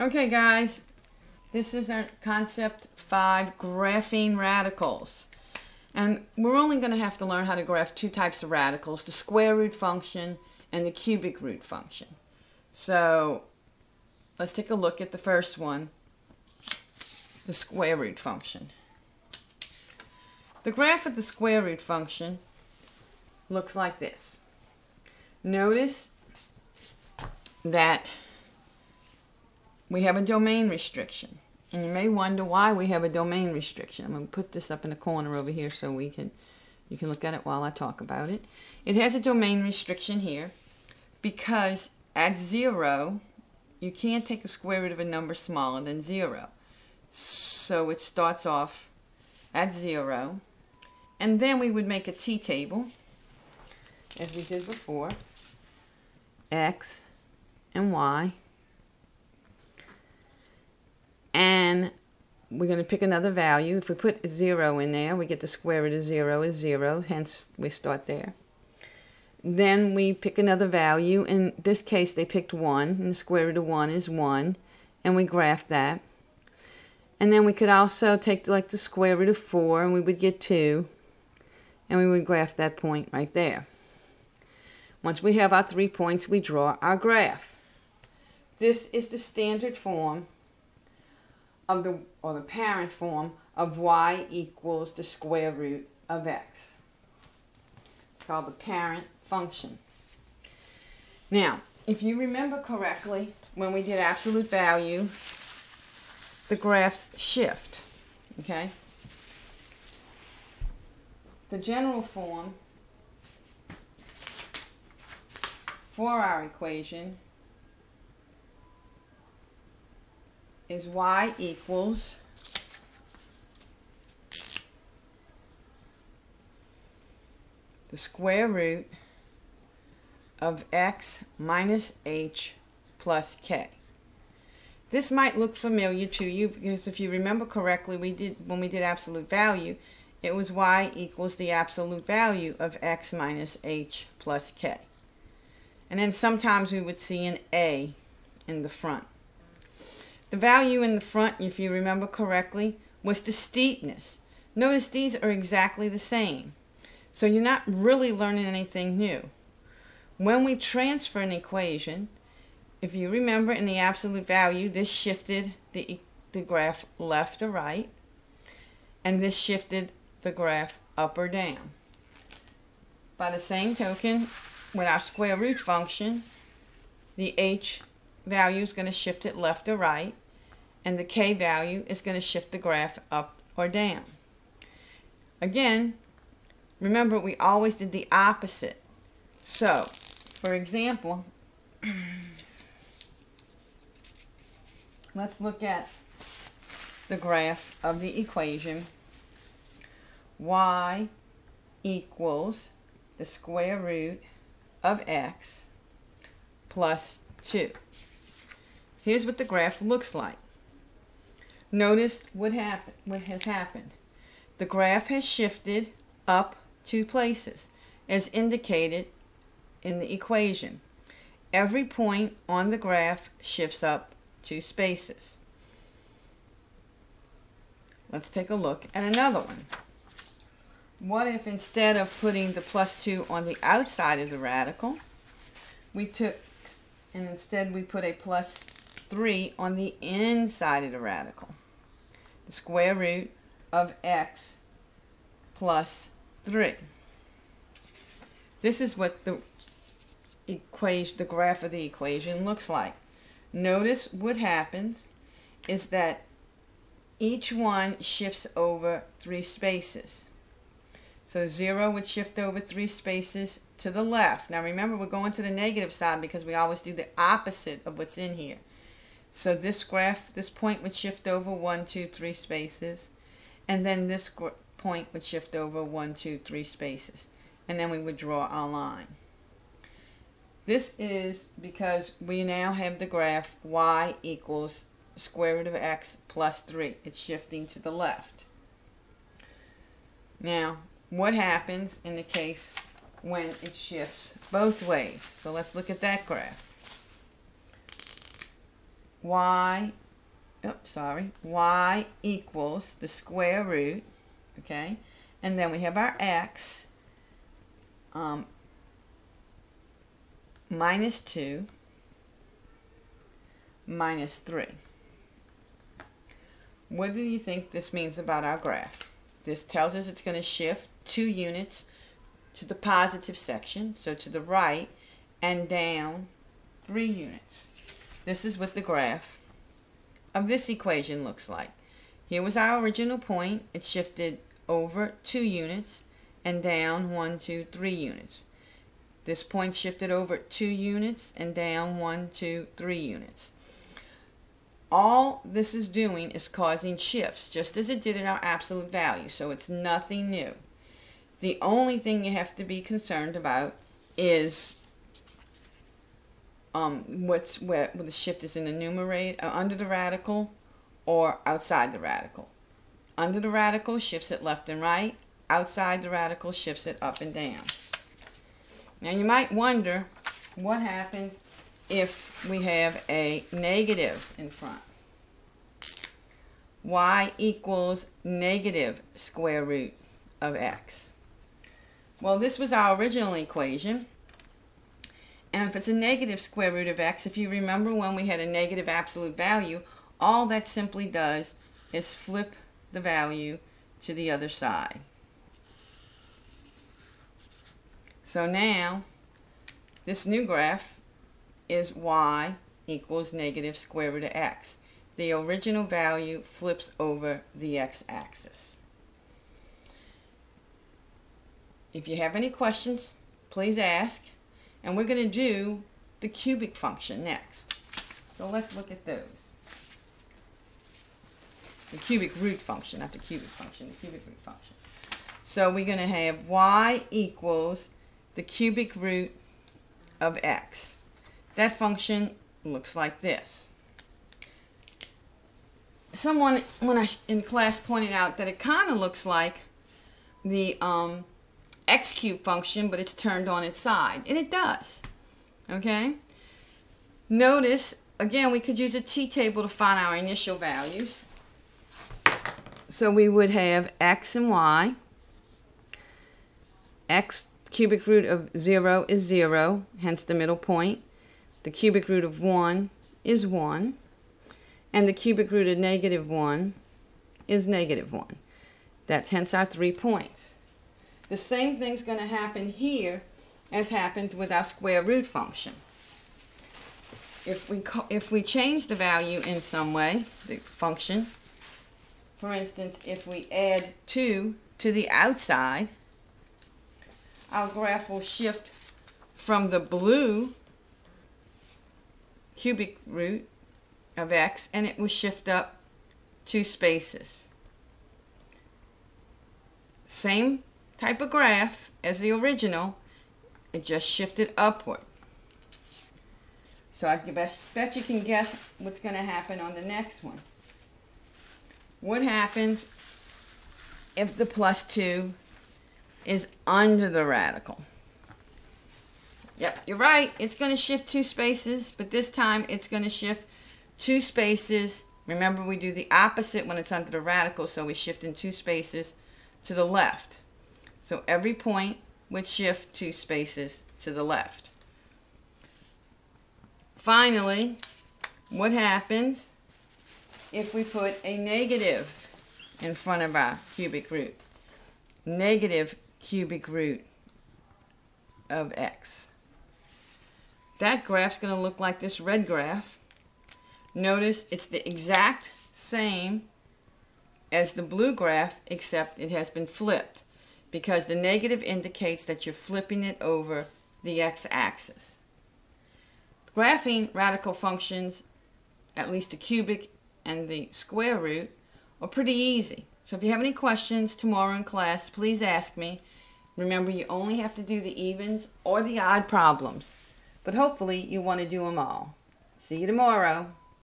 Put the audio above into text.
Okay, guys, this is our concept five, graphing radicals. And we're only going to have to learn how to graph two types of radicals, the square root function and the cubic root function. So let's take a look at the first one, the square root function. The graph of the square root function looks like this. Notice that we have a domain restriction. And you may wonder why we have a domain restriction. I'm going to put this up in the corner over here so we can you can look at it while I talk about it. It has a domain restriction here because at 0 you can't take a square root of a number smaller than 0. So it starts off at 0 and then we would make a t-table as we did before x and y and we're going to pick another value. If we put 0 in there, we get the square root of 0 is 0, hence we start there. Then we pick another value. In this case, they picked 1, and the square root of 1 is 1, and we graph that. And then we could also take like the square root of 4, and we would get 2, and we would graph that point right there. Once we have our three points, we draw our graph. This is the standard form of the, or the parent form of y equals the square root of x. It's called the parent function. Now, if you remember correctly, when we did absolute value, the graphs shift, okay? The general form for our equation is y equals the square root of x minus h plus k. This might look familiar to you because if you remember correctly, we did when we did absolute value, it was y equals the absolute value of x minus h plus k. And then sometimes we would see an a in the front. The value in the front, if you remember correctly, was the steepness. Notice these are exactly the same. So you're not really learning anything new. When we transfer an equation, if you remember in the absolute value, this shifted the, the graph left or right, and this shifted the graph up or down. By the same token, with our square root function, the h value is going to shift it left or right, and the k value is going to shift the graph up or down. Again, remember we always did the opposite. So, for example, let's look at the graph of the equation y equals the square root of x plus 2. Here's what the graph looks like. Notice what, happened, what has happened. The graph has shifted up two places as indicated in the equation. Every point on the graph shifts up two spaces. Let's take a look at another one. What if instead of putting the plus 2 on the outside of the radical, we took and instead we put a plus 3 on the inside of the radical. The square root of x plus 3. This is what the equation, the graph of the equation looks like. Notice what happens is that each one shifts over three spaces. So 0 would shift over three spaces to the left. Now remember, we're going to the negative side because we always do the opposite of what's in here. So this graph, this point would shift over one, two, three spaces. And then this point would shift over one, two, three spaces. And then we would draw our line. This is because we now have the graph y equals square root of x plus 3. It's shifting to the left. Now, what happens in the case when it shifts both ways? So let's look at that graph y, oops, sorry, y equals the square root, okay? And then we have our x um, minus 2 minus 3. What do you think this means about our graph? This tells us it's going to shift 2 units to the positive section, so to the right, and down 3 units. This is what the graph of this equation looks like. Here was our original point. It shifted over 2 units and down one, two, three units. This point shifted over 2 units and down one, two, three units. All this is doing is causing shifts, just as it did in our absolute value, so it's nothing new. The only thing you have to be concerned about is um, what's where, where the shift is in the numerator, uh, under the radical or outside the radical. Under the radical shifts it left and right. Outside the radical shifts it up and down. Now you might wonder what happens if we have a negative in front. y equals negative square root of x. Well, this was our original equation. And if it's a negative square root of x, if you remember when we had a negative absolute value, all that simply does is flip the value to the other side. So now, this new graph is y equals negative square root of x. The original value flips over the x-axis. If you have any questions, please ask. And we're going to do the cubic function next. So let's look at those. The cubic root function, not the cubic function, the cubic root function. So we're going to have y equals the cubic root of x. That function looks like this. Someone when I in class pointed out that it kind of looks like the um, x cube function, but it's turned on its side. And it does. Okay? Notice, again, we could use a t-table to find our initial values. So we would have x and y. x cubic root of 0 is 0, hence the middle point. The cubic root of 1 is 1. And the cubic root of negative 1 is negative 1. That's hence our three points. The same thing's going to happen here as happened with our square root function. If we, if we change the value in some way, the function, for instance, if we add 2 to the outside, our graph will shift from the blue cubic root of x and it will shift up two spaces. Same type of graph as the original, it just shifted upward. So I bet, bet you can guess what's going to happen on the next one. What happens if the plus 2 is under the radical? Yep, you're right. It's going to shift two spaces, but this time it's going to shift two spaces. Remember, we do the opposite when it's under the radical, so we shift in two spaces to the left. So every point would shift two spaces to the left. Finally, what happens if we put a negative in front of our cubic root? Negative cubic root of x. That graph's going to look like this red graph. Notice it's the exact same as the blue graph, except it has been flipped because the negative indicates that you're flipping it over the x-axis. Graphing radical functions, at least the cubic and the square root, are pretty easy. So if you have any questions tomorrow in class, please ask me. Remember, you only have to do the evens or the odd problems, but hopefully you want to do them all. See you tomorrow.